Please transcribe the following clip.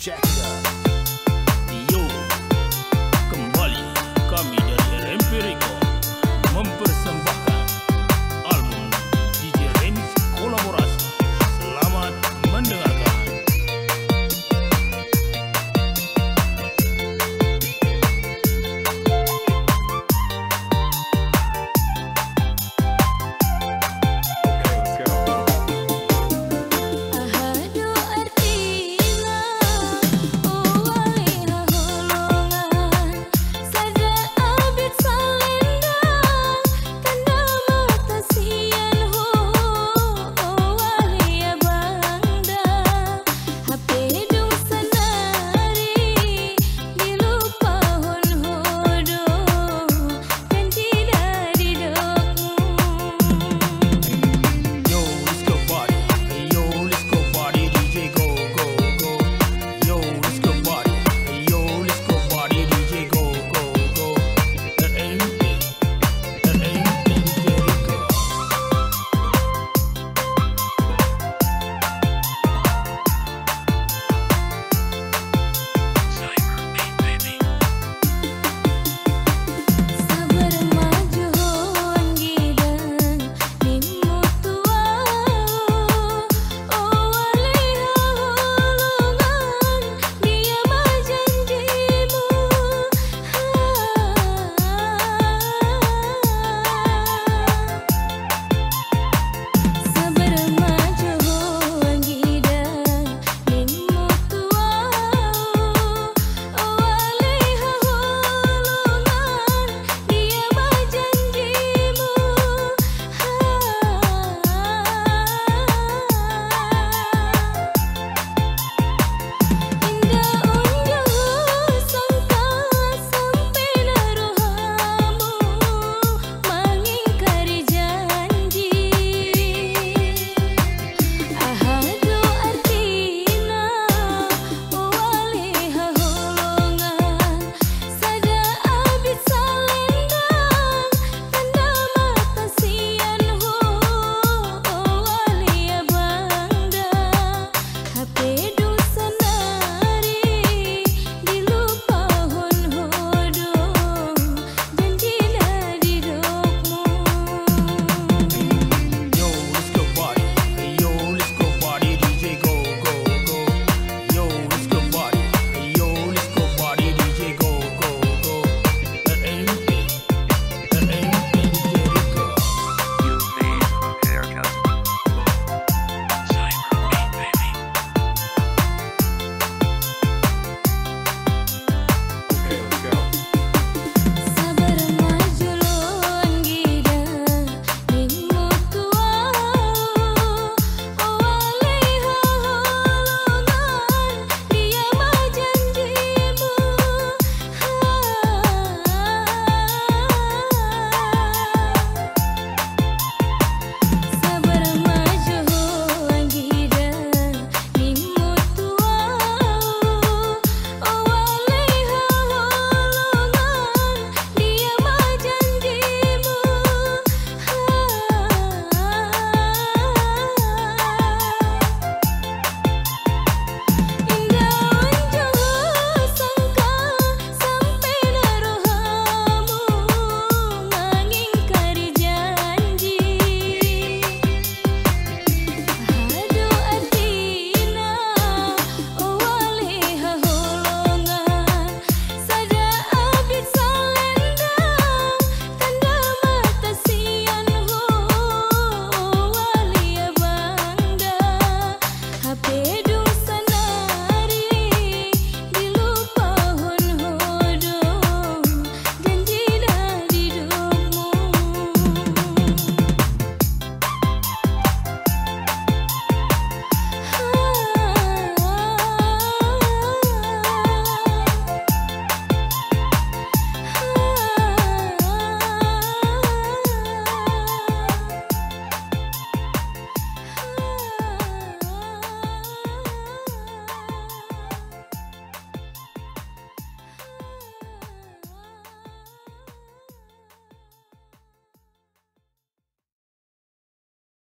Check it.